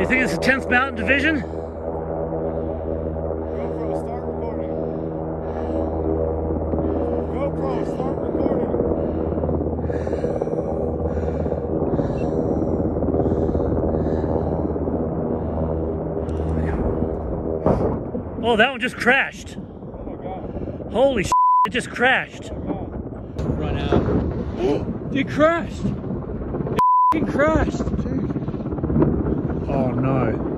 You think it's the 10th Mountain Division? GoPro, start recording. GoPro, start recording. Oh, that one just crashed. Oh my god. Holy sh! It just crashed. Run out. it crashed. It crashed. Oh no.